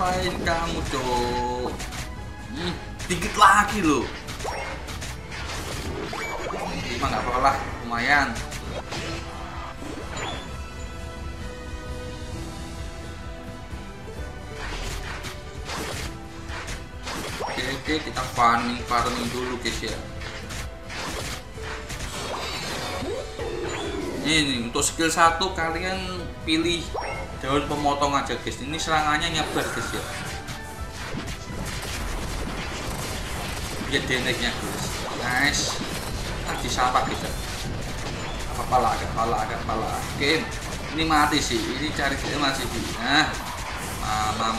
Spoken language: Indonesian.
ngapain kamu cok hmm, dikit lagi loh lima nggak apa-apa lah lumayan. Oke oke kita farming farming dulu guys ya. Ini untuk skill satu kalian pilih daun pemotong aja guys. Ini serangannya nyebar guys ya. Lihat damage-nya guys. Nice. Nah disapa ya. Apa pala agak pala oke ini mati sih. Ini cari masih di nah mamam